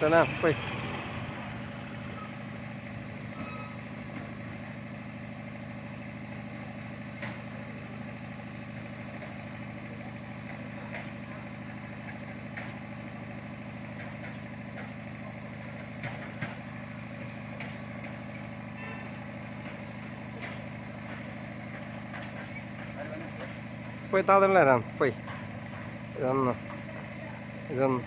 Sana, poy. പോയി താതല്ലേ പോയി. ഇതൊന്ന്. ഇതൊന്ന്.